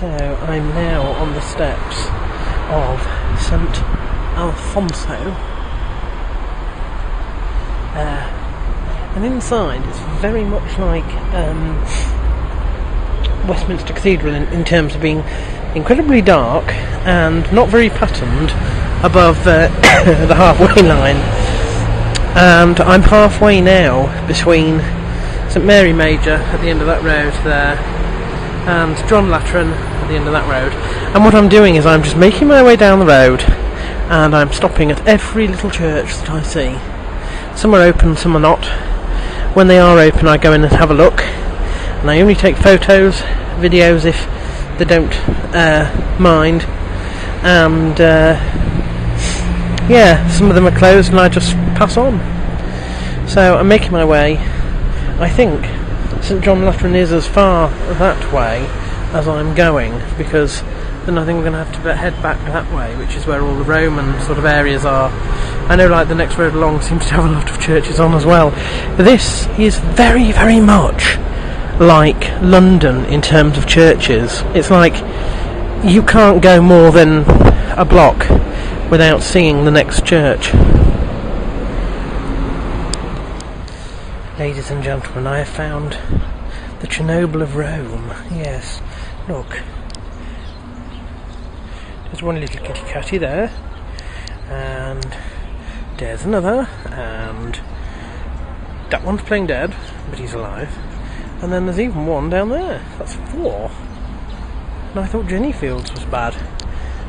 So I'm now on the steps of St Alfonso. Uh, and inside it's very much like um, Westminster Cathedral in, in, terms of being incredibly dark and not very patterned above uh, the halfway line. And I'm halfway now between St Mary Major at the end of that road there and John Lateran at the end of that road. And what I'm doing is I'm just making my way down the road and I'm stopping at every little church that I see. Some are open, some are not. When they are open, I go in and have a look. And I only take photos, videos if they don't uh, mind. And uh, yeah, some of them are closed and I just pass on. So I'm making my way I think St John Lateran is as far that way as I'm going because then I think we're going to have to head back that way, which is where all the Roman sort of areas are. I know, like the next road along seems to have a lot of churches on as well. This is very, very much like London in terms of churches. It's like you can't go more than a block without seeing the next church. Ladies and gentlemen, I have found the Chernobyl of Rome. Yes, look. There's one little kitty catty there, and there's another, and that one's playing dead, but he's alive. And then there's even one down there. That's four. And I thought Jenny Fields was bad.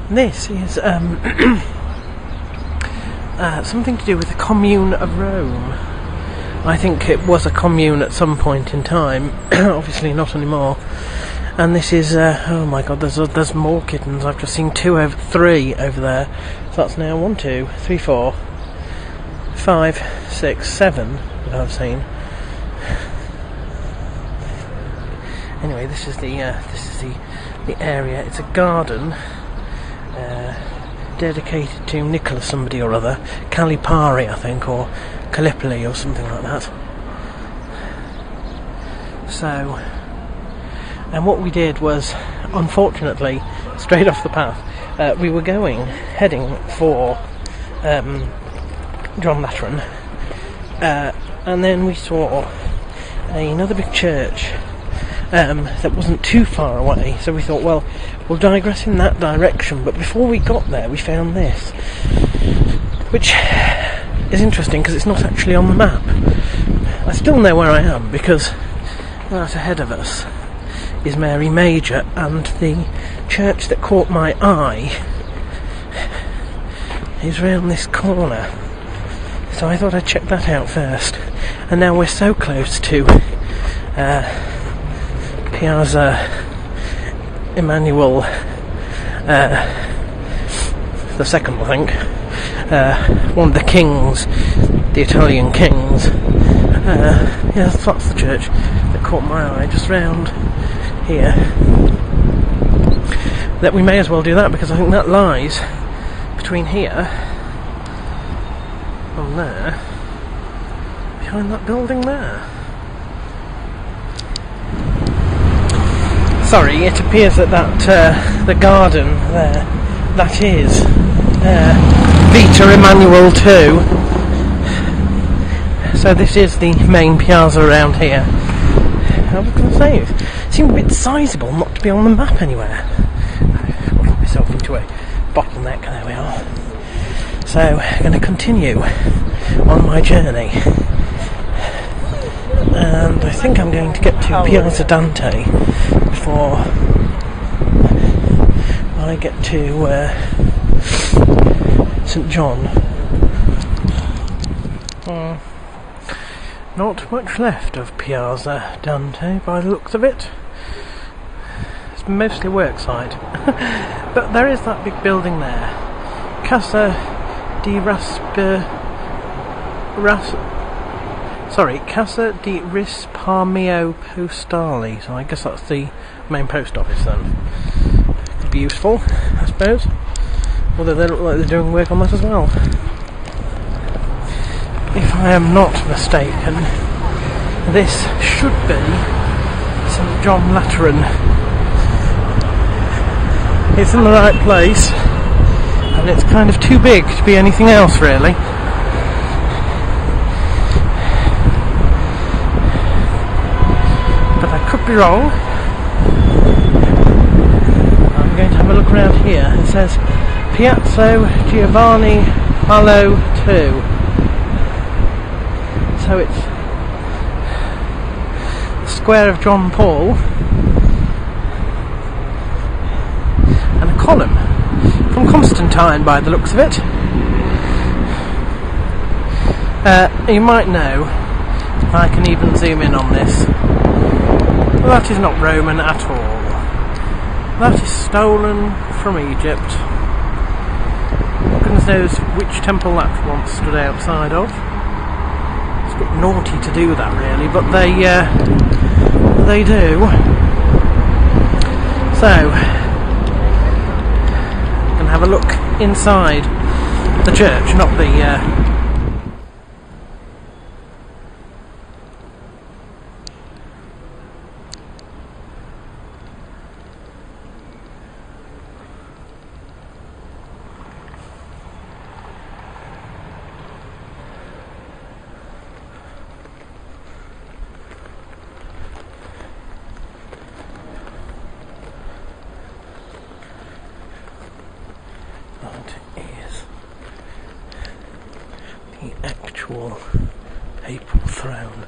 And this is um, uh, something to do with the Commune of Rome. I think it was a commune at some point in time, obviously not anymore. And this is, uh, oh my god, there's uh, there's more kittens. I've just seen two over three over there. So that's now one, two, three, four, five, six, seven that I've seen. Anyway, this is the uh, this is the the area. It's a garden. Uh, dedicated to Nicholas somebody or other, Calipari, I think, or Calipoli or something like that. So, and what we did was, unfortunately, straight off the path, uh, we were going, heading for um, John Lateran, uh, and then we saw another big church um, that wasn't too far away. So we thought, well, we'll digress in that direction. But before we got there, we found this, which is interesting because it's not actually on the map. I still know where I am because right ahead of us is Mary Major, and the church that caught my eye is round this corner. So I thought I'd check that out first. And now we're so close to uh, Piazza Emmanuel uh, the second, I think uh, one of the kings, the Italian kings. Uh, yeah, that's the church that caught my eye just round here. That we may as well do that because I think that lies between here and there, behind that building there. Sorry, it appears that that uh, the garden there, that is uh, Vita Emmanuel 2. So this is the main piazza around here. I was going to say, it seemed a bit sizable not to be on the map anywhere. I got myself into a bottleneck, there we are. So, I'm going to continue on my journey. And I think I'm going to get to Piazza Dante before I get to uh, St John. Uh, not much left of Piazza Dante by the looks of it. It's mostly workside. but there is that big building there. Casa di Rasper. Ras. Sorry, Casa di Risparmio Postali. So I guess that's the main post office then. Could be useful, I suppose. Although they look like they're doing work on that as well. If I am not mistaken, this should be St John Lateran. it's in the right place, and it's kind of too big to be anything else, really. Wrong. I'm going to have a look around here. It says Piazza Giovanni Paolo 2. So it's the square of John Paul and a column from Constantine by the looks of it. Uh, you might know, I can even zoom in on this. Well, that is not Roman at all. That is stolen from Egypt. Goodness knows which temple that once stood outside of. It's a bit naughty to do that, really, but they uh, they do. So, can have a look inside the church, not the. Uh, That is the actual papal throne.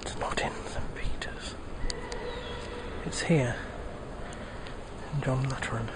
It's not in St. Peter's. It's here in John Lateran.